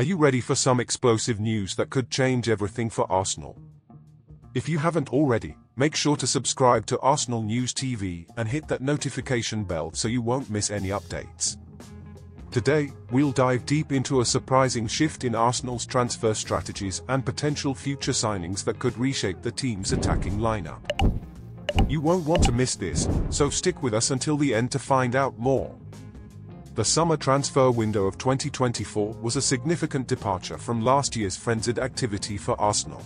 Are you ready for some explosive news that could change everything for Arsenal? If you haven't already, make sure to subscribe to Arsenal News TV and hit that notification bell so you won't miss any updates. Today, we'll dive deep into a surprising shift in Arsenal's transfer strategies and potential future signings that could reshape the team's attacking lineup. You won't want to miss this, so stick with us until the end to find out more. The summer transfer window of 2024 was a significant departure from last year's frenzied activity for Arsenal.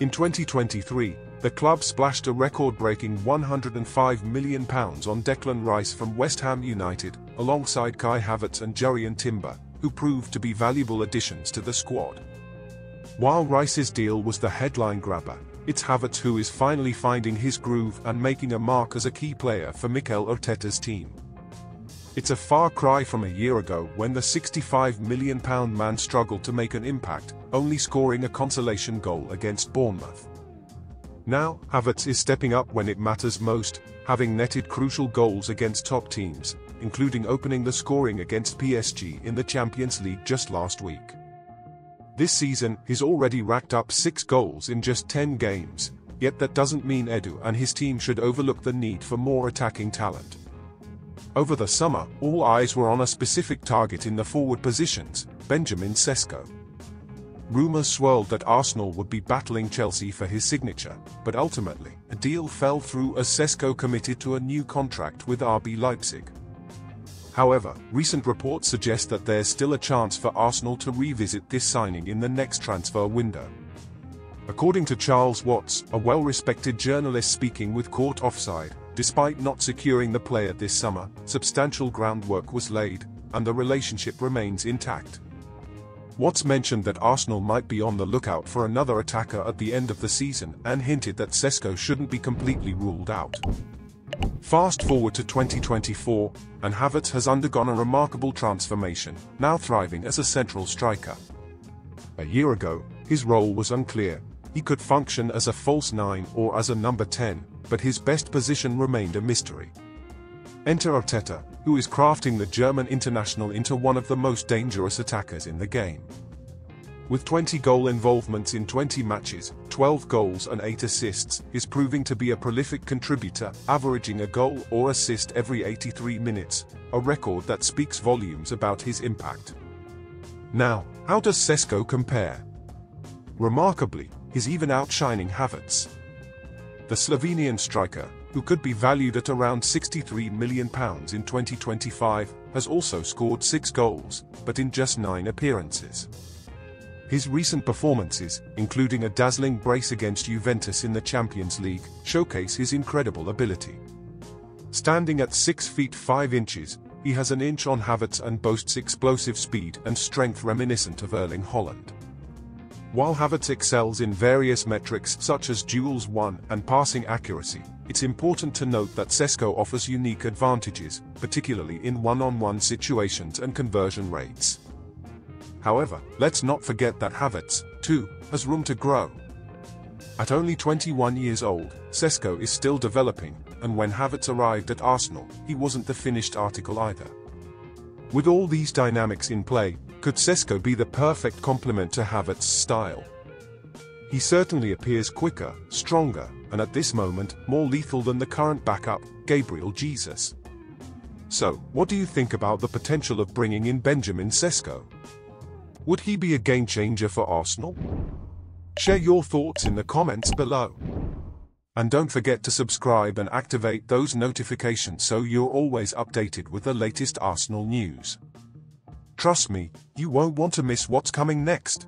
In 2023, the club splashed a record-breaking £105 million on Declan Rice from West Ham United, alongside Kai Havertz and Jurrien Timber, who proved to be valuable additions to the squad. While Rice's deal was the headline grabber, it's Havertz who is finally finding his groove and making a mark as a key player for Mikel Arteta's team. It's a far cry from a year ago when the £65 million man struggled to make an impact, only scoring a consolation goal against Bournemouth. Now, Havertz is stepping up when it matters most, having netted crucial goals against top teams, including opening the scoring against PSG in the Champions League just last week. This season, he's already racked up six goals in just 10 games, yet that doesn't mean Edu and his team should overlook the need for more attacking talent. Over the summer, all eyes were on a specific target in the forward positions, Benjamin Sesko. Rumours swirled that Arsenal would be battling Chelsea for his signature, but ultimately, a deal fell through as Sesko committed to a new contract with RB Leipzig. However, recent reports suggest that there's still a chance for Arsenal to revisit this signing in the next transfer window. According to Charles Watts, a well-respected journalist speaking with Caught Offside, despite not securing the player this summer, substantial groundwork was laid, and the relationship remains intact. Watts mentioned that Arsenal might be on the lookout for another attacker at the end of the season and hinted that Sesko shouldn't be completely ruled out. Fast forward to 2024, and Havertz has undergone a remarkable transformation, now thriving as a central striker. A year ago, his role was unclear. He could function as a false nine or as a number 10, but his best position remained a mystery. Enter Arteta, who is crafting the German international into one of the most dangerous attackers in the game. With 20 goal involvements in 20 matches, 12 goals and 8 assists, he's proving to be a prolific contributor, averaging a goal or assist every 83 minutes, a record that speaks volumes about his impact. Now, how does Sesko compare? Remarkably, he's even outshining Havertz. The Slovenian striker, who could be valued at around £63 million in 2025, has also scored six goals, but in just nine appearances. His recent performances, including a dazzling brace against Juventus in the Champions League, showcase his incredible ability. Standing at 6 feet 5 inches, he has an inch on Havertz and boasts explosive speed and strength reminiscent of Erling Haaland. While Havertz excels in various metrics such as duels won and passing accuracy, it's important to note that Sesko offers unique advantages, particularly in one-on-one -on -one situations and conversion rates. However, let's not forget that Havertz, too, has room to grow. At only 21 years old, Sesko is still developing, and when Havertz arrived at Arsenal, he wasn't the finished article either. With all these dynamics in play, could Sesko be the perfect complement to Havertz's style? He certainly appears quicker, stronger, and at this moment, more lethal than the current backup, Gabriel Jesus. So, what do you think about the potential of bringing in Benjamin Sesko? Would he be a game changer for Arsenal? Share your thoughts in the comments below. And don't forget to subscribe and activate those notifications so you're always updated with the latest Arsenal news. Trust me, you won't want to miss what's coming next.